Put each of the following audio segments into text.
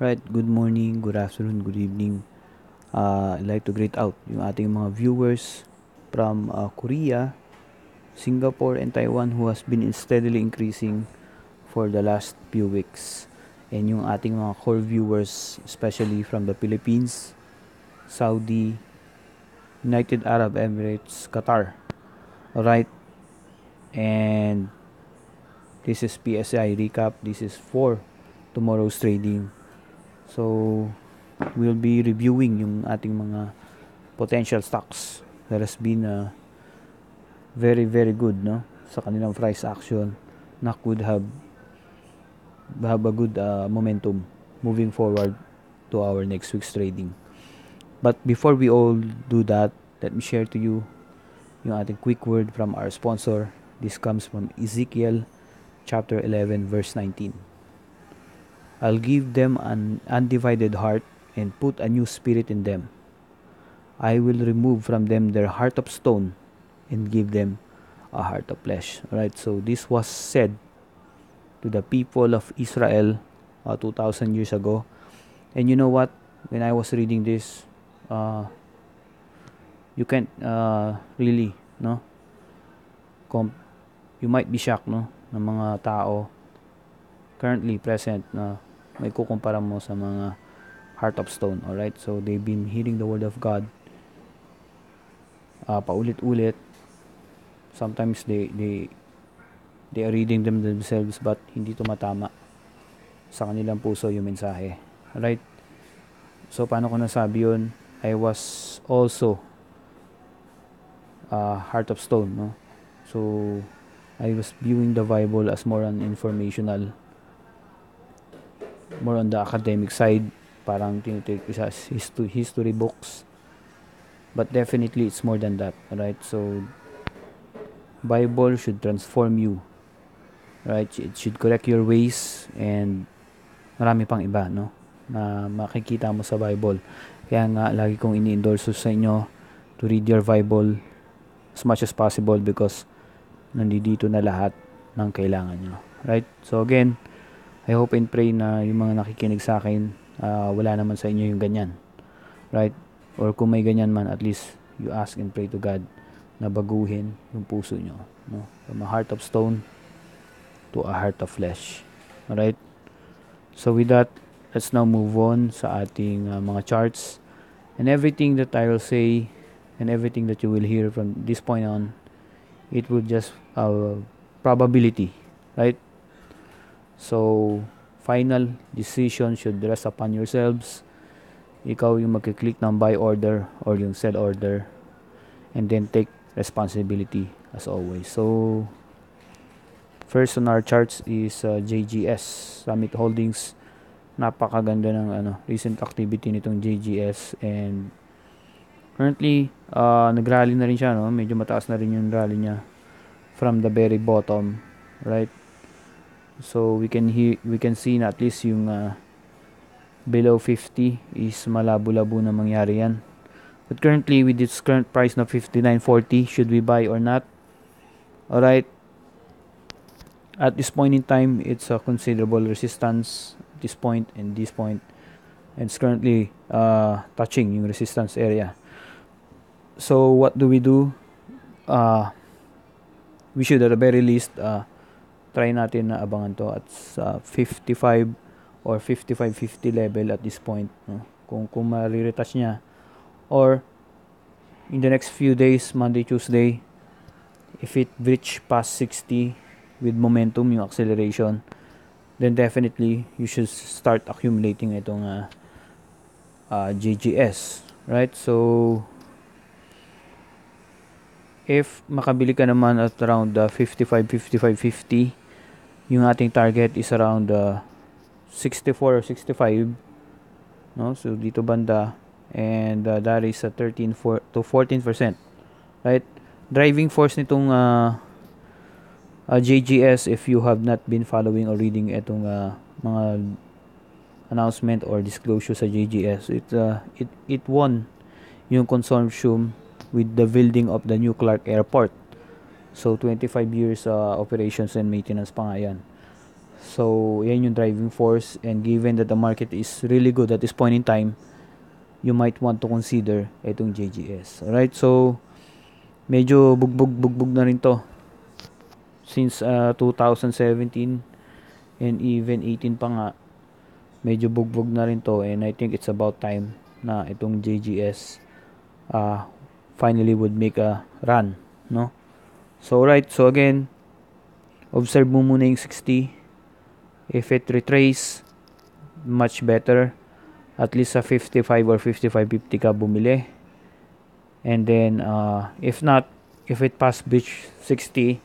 Right, good morning, good afternoon, good evening. Uh, I'd like to greet out yung ating mga viewers from uh, Korea, Singapore, and Taiwan who has been steadily increasing for the last few weeks. And yung ating mga core viewers, especially from the Philippines, Saudi, United Arab Emirates, Qatar. Alright, and this is PSI recap. This is for tomorrow's trading. So, we'll be reviewing yung ating mga potential stocks that has been uh, very very good no sa kanilang price action na could have have a good uh, momentum moving forward to our next week's trading. But before we all do that, let me share to you yung ating quick word from our sponsor. This comes from Ezekiel chapter 11 verse 19. I'll give them an undivided heart and put a new spirit in them. I will remove from them their heart of stone and give them a heart of flesh. Right? So this was said to the people of Israel uh, 2000 years ago. And you know what? When I was reading this, uh, you can't uh, really, no? Com- you might be shocked, no? Ng mga tao currently present na may kukumpara mo sa mga heart of stone. Alright? So, they've been hearing the word of God uh, paulit-ulit. Sometimes they, they, they are reading them themselves but hindi tumatama sa kanilang puso yung mensahe. Alright? So, paano ko nasabi yun? I was also uh, heart of stone, no? So, I was viewing the Bible as more an informational more on the academic side parang tinitake ko siya as history, history books. But definitely it's more than that right? So Bible should transform you right? It should correct your ways and marami pang iba no? Na makikita mo sa Bible. Kaya nga lagi kong ini-endorse sa inyo to read your Bible as much as possible because nandito na lahat ng kailangan nyo right? So again I hope and pray na yung mga nakikinig sa akin, uh, wala naman sa inyo yung ganyan. Right? Or kung may ganyan man, at least you ask and pray to God na baguhin yung puso nyo. No? From a heart of stone to a heart of flesh. Alright? So with that, let's now move on sa ating uh, mga charts. And everything that I will say and everything that you will hear from this point on, it will just uh, probability. Right? So, final decision should rest upon yourselves. Ikaw yung magkiklik ng buy order or yung sell order. And then take responsibility as always. So, first on our charts is uh, JGS Summit Holdings. Napakaganda ng ano, recent activity nitong JGS and currently uh, nagrally na rin siya no medyo mataas na rin yung rally niya from the very bottom right So we can hear we can see na at least yung uh, below 50 is malabo-labo na mangyari yan. But currently with its current price na 59.40, should we buy or not? All right. At this point in time, it's a considerable resistance at this point and this point. And it's currently uh, touching yung resistance area. So what do we do? Uh, we should at the very least uh, try natin na abangan to at sa 55 or 55-50 level at this point no? kung kung ma-retouch niya or in the next few days Monday Tuesday if it reach past 60 with momentum yung acceleration then definitely you should start accumulating itong uh, uh, JGS right so if makabili ka naman at around uh, 55 55 50 yung ating target is around uh, 64 or 65 no? So dito banda. And uh, that is a 13 for, to 14% right? Driving force nitong uh, uh, JGS if you have not been following or reading itong uh, mga announcement or disclosure sa JGS it uh, it it won yung consortium with the building of the new Clark Airport So 25 years uh, operations and maintenance pa nga yan. So, yan yung driving force and given that the market is really good at this point in time, you might want to consider itong JGS. Alright, so medyo bugbog-bugbog na rin to since uh, 2017 and even 18 pa nga medyo bugbog na rin to and I think it's about time na itong JGS uh, finally would make a run no so right so again observe mo muna yung 60 if it retrace much better. At least sa 55 or 55.50 ka bumili. And then uh, if not if it pass bridge 60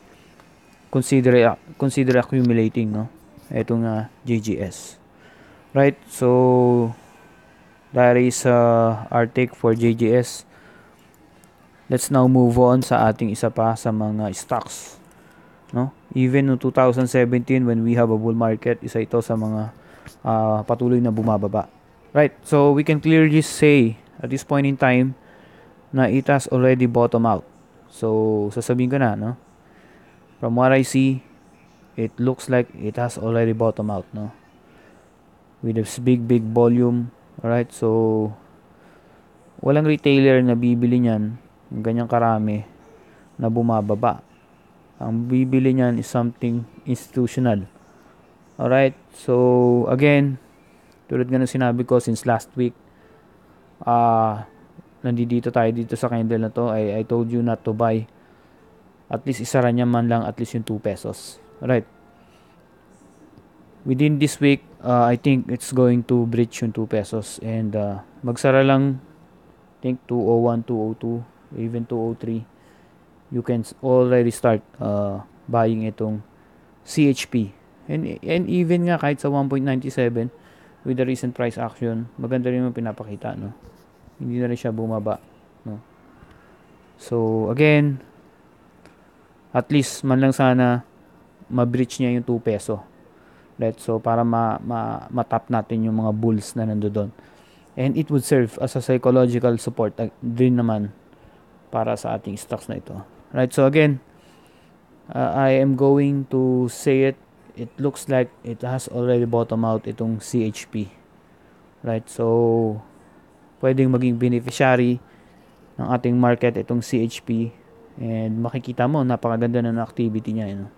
consider consider accumulating no? Itong uh, JGS right? So that is uh, our take for JGS let's now move on sa ating isa pa sa mga stocks no? Even no 2017 when we have a bull market isa ito sa mga uh, patuloy na bumababa. Right so we can clearly say at this point in time na it has already bottom out. So sasabihin ko na no? From what I see it looks like it has already bottom out no? With this big big volume alright so walang retailer na bibili niyan ganyang karami na bumababa. Ang bibili niyan is something institutional. Alright so again tulad nga ng sinabi ko since last week ah uh, nandito tayo dito sa candle na to. I, I told you not to buy. At least isara niya man lang at least yung 2 pesos. Right. Within this week, uh, I think it's going to breach yung 2 pesos. And uh, magsara lang think 201, 202, even 203. You can already start uh, buying itong CHP. And, and even nga kahit sa 1.97 with the recent price action, maganda rin yung pinapakita, no? Hindi na rin siya bumaba, no? So, again, at least man lang sana ma-breach niya yung 2 peso. Right? So, para ma, ma, matap natin yung mga bulls na nando doon. And it would serve as a psychological support din naman para sa ating stocks na ito. Right? So, again, uh, I am going to say it. It looks like it has already bottom out itong CHP. Right? So, pwedeng maging beneficiary ng ating market itong CHP and makikita mo napakaganda na ng activity niya you know?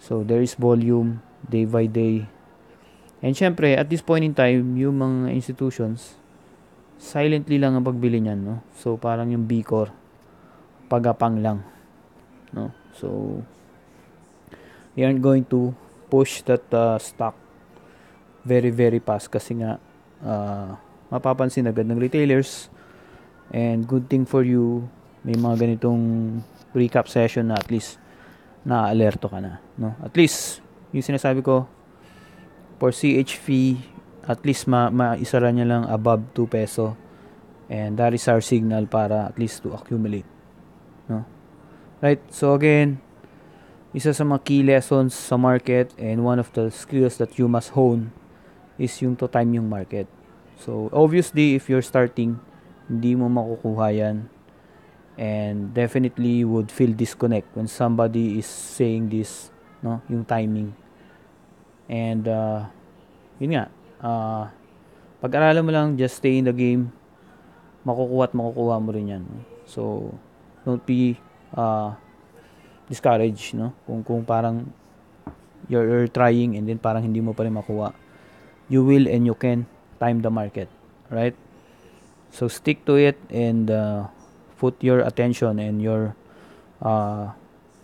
So, there is volume day by day. And syempre, at this point in time, yung mga institutions, silently lang ang pagbili niyan, no? So, parang yung Bicor, pagapang lang, no? So, they aren't going to push that uh, stock very, very fast kasi nga, uh, mapapansin agad ng retailers and good thing for you, may mga ganitong recap session na at least na alerto ka na, no? At least yung sinasabi ko for CHV at least ma maisara niya lang above 2 peso and that is our signal para at least to accumulate no? Right? So again isa sa mga key lessons sa market and one of the skills that you must hone is yung to time yung market. So obviously if you're starting hindi mo makukuha yan. And definitely would feel disconnect when somebody is saying this no? Yung timing. And uh, yun nga uh, pag-aralan mo lang just stay in the game makukuha at makukuha mo rin yan. So don't be uh, discouraged no? Kung kung parang you're, you're trying and then parang hindi mo pa rin makuha. You will and you can time the market right? So stick to it and uh, put your attention and your uh,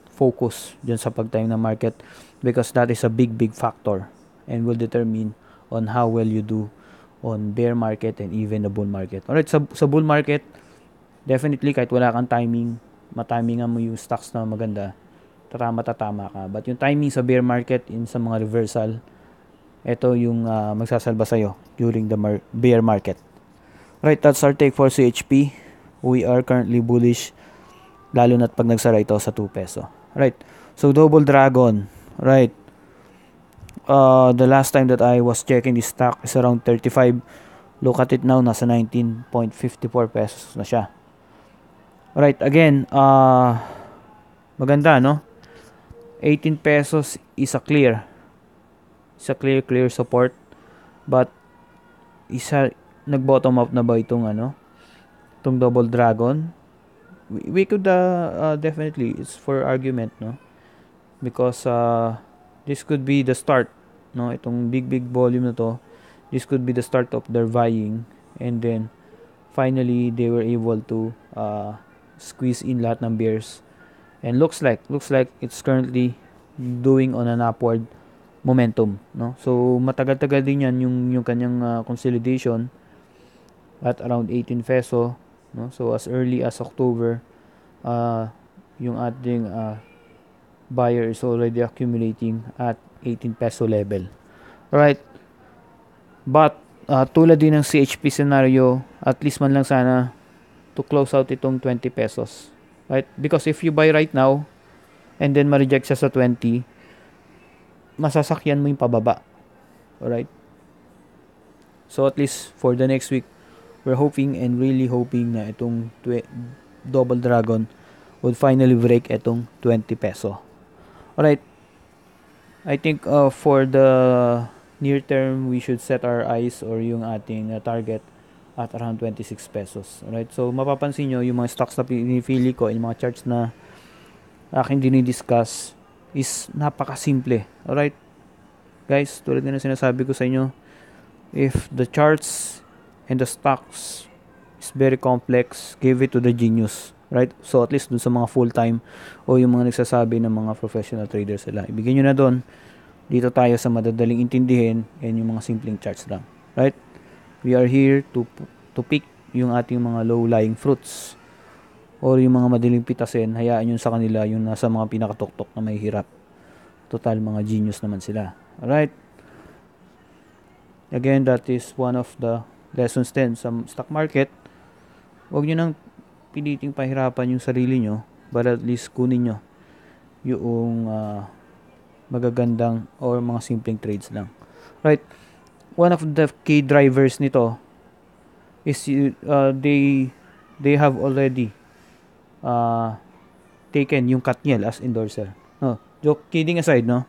focus dyan sa pagtime ng market because that is a big big factor and will determine on how well you do on bear market and even the bull market. Alright, sa, sa bull market, definitely kahit wala kang timing, matimingan mo yung stocks na maganda, tatama tatama ka. But yung timing sa bear market in sa mga reversal, ito yung uh, magsasalba sa'yo during the mar- bear market. Right, that's our take for CHP we are currently bullish lalo na't pag nagsara ito sa 2 peso. Right. So double dragon, right? Uh, the last time that I was checking this stock is around 35. Look at it now, nasa 19.54 pesos na siya. Right, again, uh, maganda, no? 18 pesos is a clear. It's a clear, clear support. But, isa, nag-bottom up na ba itong ano? Itong double dragon? We, we could uh, uh, definitely, it's for argument, no? Because uh, this could be the start, no? Itong big, big volume na to, this could be the start of their vying. And then, finally, they were able to uh, squeeze in lahat ng bears. And looks like, looks like it's currently doing on an upward momentum, no? So matagal-tagal din 'yan yung yung kanyang uh, consolidation at around 18 peso, no? So as early as October, uh, yung ating uh, buyer is already accumulating at 18 peso level. Right? But uh, tulad din ng CHP scenario, at least man lang sana to close out itong 20 pesos. Right? Because if you buy right now, and then ma-reject siya sa 20, masasakyan mo yung pababa. Alright? So at least for the next week, we're hoping and really hoping na itong double dragon would finally break itong 20 peso. Alright? I think uh, for the near term, we should set our eyes or yung ating uh, target at around 26 pesos. Alright? So mapapansin nyo, yung mga stocks na pinipili ko, yung mga charts na aking dinidiscuss is napakasimple. Alright? Guys, tulad ng sinasabi ko sa inyo, if the charts and the stocks is very complex, give it to the genius. Right? So at least dun sa mga full-time o yung mga nagsasabi ng mga professional traders sila. Ibigay nyo na doon. Dito tayo sa madadaling intindihin and yung mga simpleng charts lang. Right? We are here to to pick yung ating mga low-lying fruits or yung mga madaling pitasin, hayaan yun sa kanila yung nasa mga pinakatuktok na may hirap. Total, mga genius naman sila. Alright? Again, that is one of the lessons din sa stock market. Huwag nyo nang piliting pahirapan yung sarili nyo, but at least kunin nyo yung uh, magagandang or mga simpleng trades lang. Right? One of the key drivers nito is uh, they they have already uh, taken yung Katniel as endorser. No, joke, kidding aside, no?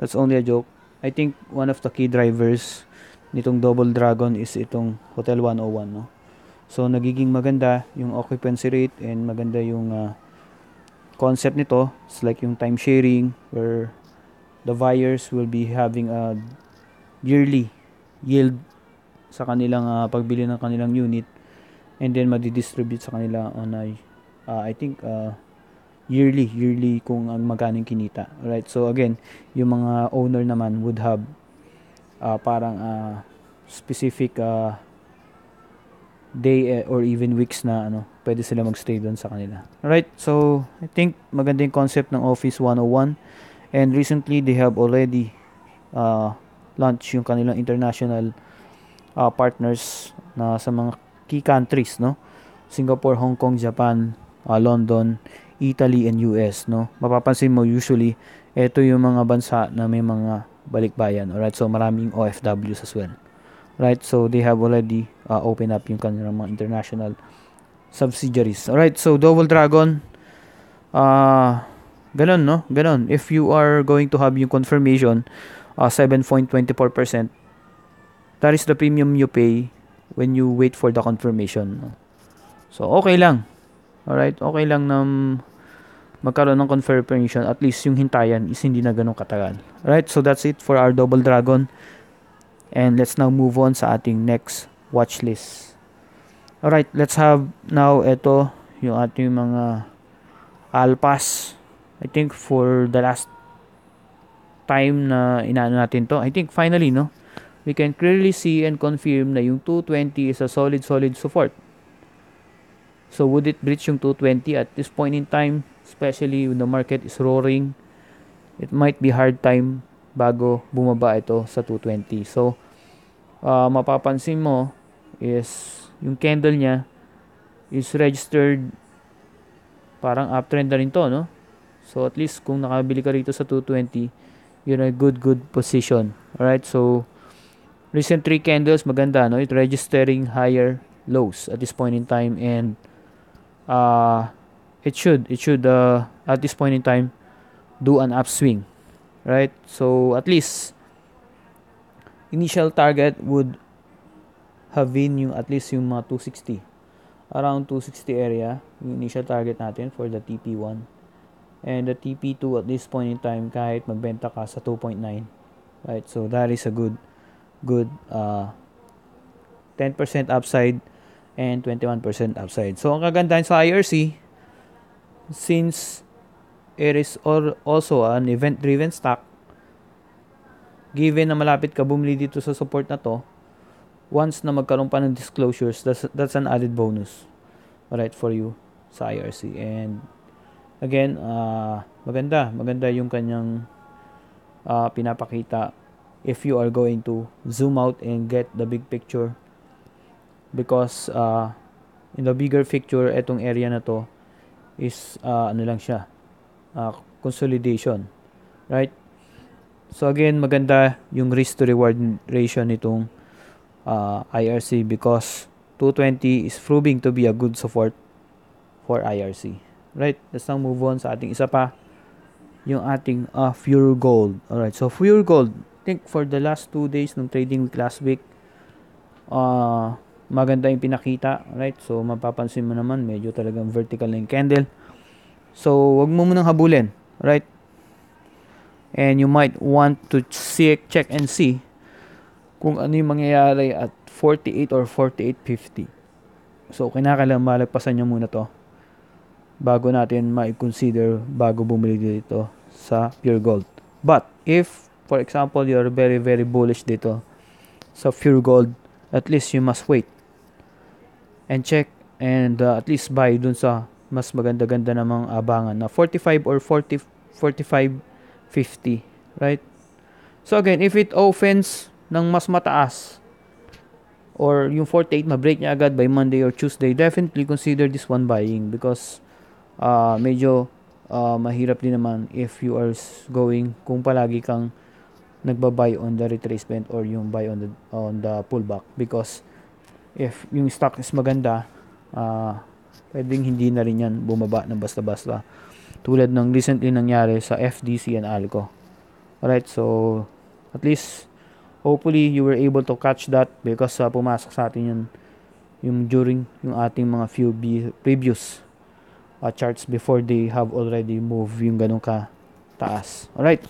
That's only a joke. I think one of the key drivers nitong Double Dragon is itong Hotel 101, no? So, nagiging maganda yung occupancy rate and maganda yung uh, concept nito. It's like yung time sharing where the buyers will be having a yearly yield sa kanilang uh, pagbili ng kanilang unit and then madi-distribute sa kanila on a uh, I think uh, yearly yearly kung ang magkano kinita right? So again yung mga owner naman would have uh, parang uh, specific uh, day eh, or even weeks na ano pwede sila magstay doon sa kanila. Right? So I think maganda yung concept ng Office 101 and recently they have already uh, launched yung kanilang international uh, partners na sa mga key countries no Singapore, Hong Kong, Japan, uh, London, Italy, and US, no? Mapapansin mo usually, ito yung mga bansa na may mga balikbayan, alright? So, maraming OFWs as well. Right? So, they have already uh, opened up yung kanilang mga international subsidiaries. Alright? So, Double Dragon, uh, ganun, no? Ganun. If you are going to have yung confirmation, uh, 7.24%, that is the premium you pay when you wait for the confirmation. So, okay lang. Alright, okay lang na magkaroon ng confirmation. At least yung hintayan is hindi na ganun katagal. Alright, so that's it for our Double Dragon. And let's now move on sa ating next watch list. Alright, let's have now ito yung ating mga alpas. I think for the last time na inaano natin to, I think finally, no, we can clearly see and confirm na yung 220 is a solid, solid support. So would it breach yung 220 at this point in time, especially when the market is roaring, it might be hard time bago bumaba ito sa 220. So uh, mapapansin mo is yung candle niya is registered parang uptrend na rin to, no? So at least kung nakabili ka rito sa 220, you're in a good good position. Alright, so recent three candles maganda, no? It registering higher lows at this point in time and uh, it should it should uh, at this point in time do an upswing right so at least initial target would have been yung at least yung mga 260 around 260 area yung initial target natin for the TP1 and the TP2 at this point in time kahit magbenta ka sa 2.9 right? So that is a good good uh, 10% upside and 21% upside. So ang kagandahan sa IRC since it is also an event driven stock given na malapit ka bumili dito sa support na to once na magkaroon pa ng disclosures that's, that's an added bonus alright for you sa IRC and again uh, maganda maganda yung kanyang uh, pinapakita. If you are going to zoom out and get the big picture. Because uh, in the bigger picture etong area na to is uh, ano lang siya uh, consolidation right? So again maganda yung risk to reward ratio nitong uh, IRC because 220 is proving to be a good support for IRC. Right? Let's now move on sa ating isa pa. Yung ating uh, Pure Gold. Alright, so Pure Gold, I think for the last two days ng trading week last week, uh, maganda yung pinakita. Right? So, mapapansin mo naman, medyo talagang vertical na yung candle. So, wag mo munang habulin. Right? And you might want to see, check and see kung ano yung mangyayari at 48 or 48.50. So, kinakailangan malagpasan nyo muna to bago natin ma-consider bago bumili dito sa Pure Gold. But, if, for example, you're very, very bullish dito sa Pure Gold, at least you must wait and check and uh, at least buy dun sa mas maganda-ganda namang abangan na 45 or 40, 45, 50, right? So again, if it offends ng mas mataas or yung 48 ma-break niya agad by Monday or Tuesday, definitely consider this one buying because uh, medyo uh, mahirap din naman if you are going kung palagi kang nagba-buy on the retracement or yung buy on the on the pullback because if yung stock is maganda uh, pwedeng hindi na rin yan bumaba ng basta-basta. Tulad ng recently nangyari sa FDC and Alco. Alright so at least hopefully you were able to catch that because uh, pumasok sa atin yun yung during yung ating mga few previous uh, charts before they have already moved yung ganun ka taas. Alright.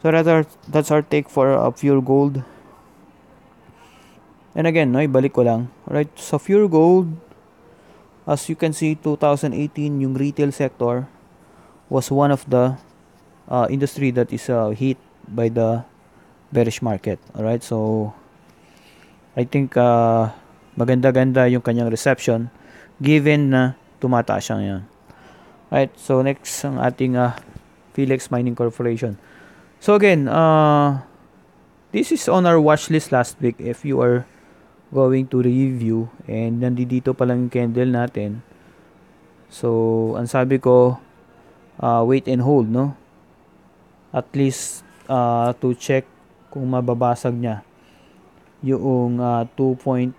So that's our, that's our take for uh, pure gold. And again, no, ibalik ko lang. Alright, so pure gold, as you can see, 2018, yung retail sector was one of the uh, industry that is uh, hit by the bearish market. Alright, so I think uh, maganda-ganda yung kanyang reception given na tumataas siya ngayon. Right, so next ang ating uh, Felix Mining Corporation. So again, uh, this is on our watch list last week if you are going to review and nandito pa lang candle natin. So, ang sabi ko, uh, wait and hold, no? At least uh, to check kung mababasag niya yung uh, 2.88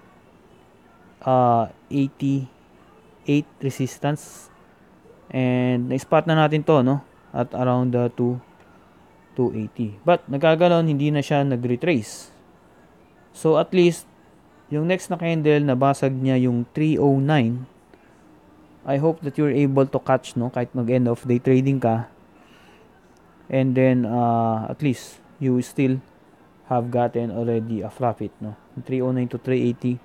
uh, resistance and na-spot na natin to no? At around the 2 280 but nagkaganoon hindi na siya nag-retrace. So at least yung next na candle nabasag niya yung 309 I hope that you're able to catch no? Kahit mag end of day trading ka. And then uh, at least you still have gotten already a profit no? 309 to 380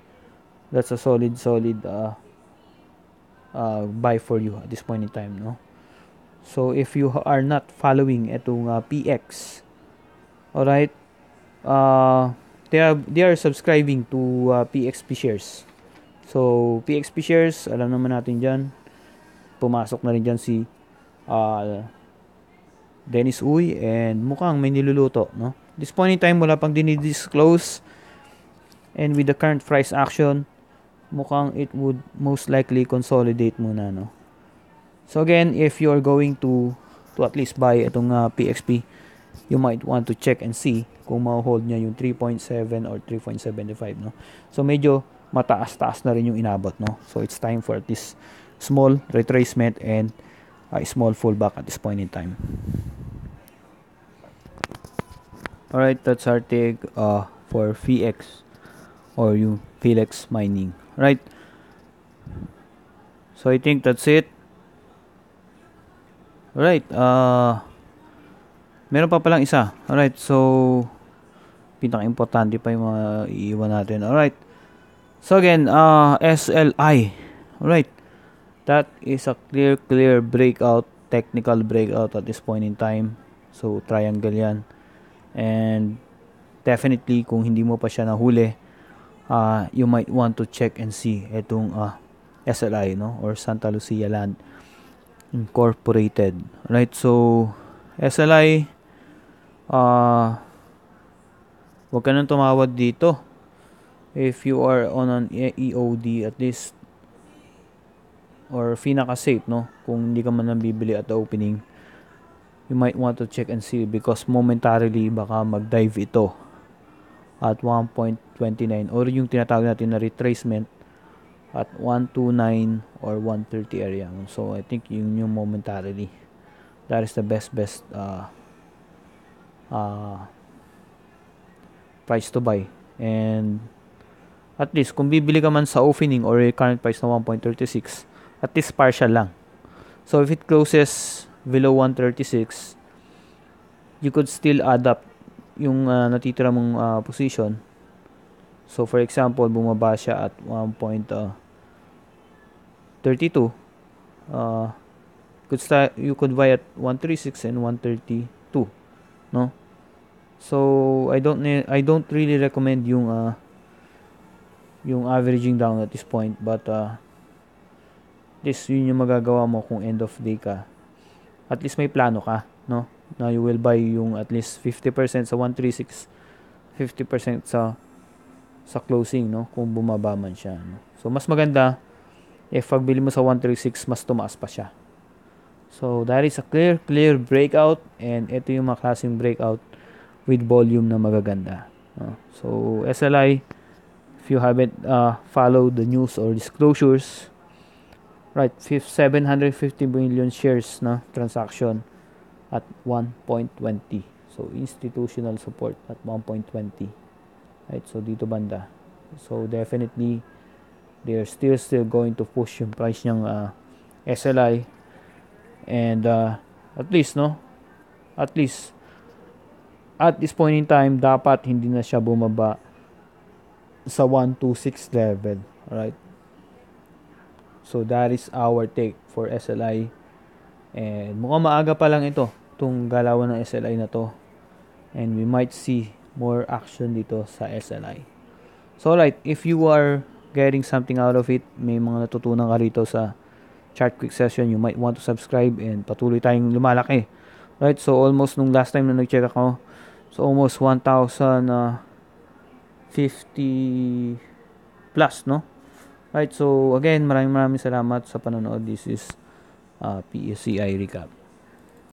that's a solid solid uh, uh, buy for you at this point in time no? So if you are not following itong uh, PX all right uh, they are they are subscribing to uh, PXP shares. So PXP shares alam naman natin diyan pumasok na rin diyan si uh, Dennis Uy and mukhang may niluluto no? This point in time, wala pang dinidisclose. And with the current price action, mukhang it would most likely consolidate muna, no? So again, if you're going to to at least buy itong uh, PXP, you might want to check and see kung ma-hold niya yung 3.7 or 3.75, no? So medyo mataas-taas na rin yung inabot, no? So it's time for this small retracement and a small fallback at this point in time. Alright, that's our take uh, for VX or yung Felix mining. Right? So I think that's it. Alright, uh, meron pa palang isa. Alright, so, pinaka-importante pa yung mga iiwan natin. Alright, so again, uh, SLI. Alright, that is a clear, clear breakout, technical breakout at this point in time. So, triangle yan. And, definitely, kung hindi mo pa siya nahuli, uh, you might want to check and see itong uh, SLI, no? Or Santa Lucia Land Incorporated. Right? So, SLI, uh, wag ka nang tumawad dito. If you are on an EOD at least or pinaka-safe, no? Kung hindi ka man nang bibili at the opening, you might want to check and see because momentarily baka mag-dive ito at 1.29 or yung tinatawag natin na retracement at 129 or 130 area. So I think yun yung momentarily. That is the best best uh, uh, price to buy. And at least kung bibili ka man sa opening or current price na 1.36, at least partial lang. So if it closes below 136, you could still add up yung uh, natitira mong uh, position. So for example, bumaba siya at 1.32. Uh, could start, you could buy at 136 and 132, no? So I don't I don't really recommend yung uh, yung averaging down at this point but uh, this yun yung magagawa mo kung end of day ka. At least may plano ka, no? Na you will buy yung at least 50% sa 136, 50% sa sa closing, no? Kung bumaba man siya, no? So mas maganda if pagbili mo sa 136 mas tumaas pa siya. So that is a clear clear breakout and ito yung mga klaseng breakout with volume na magaganda. Uh, so, SLI, if you haven't uh, followed the news or disclosures, right, 750 million shares na transaction at 1.20. So, institutional support at 1.20. Right, so dito banda. So, definitely, they are still still going to push yung price ng uh, SLI and uh, at least, no, at least, at this point in time, dapat hindi na siya bumaba sa 126 level. Alright? So, that is our take for SLI. And mukhang maaga pa lang ito, itong galawan ng SLI na to. And we might see more action dito sa SLI. So, alright, if you are getting something out of it, may mga natutunan ka rito sa chart quick session, you might want to subscribe and patuloy tayong lumalaki. Right? So, almost nung last time na nag-check ako, So almost 1,050 plus, no? Right, so again, maraming maraming salamat sa panonood. This is uh, PSCI Recap.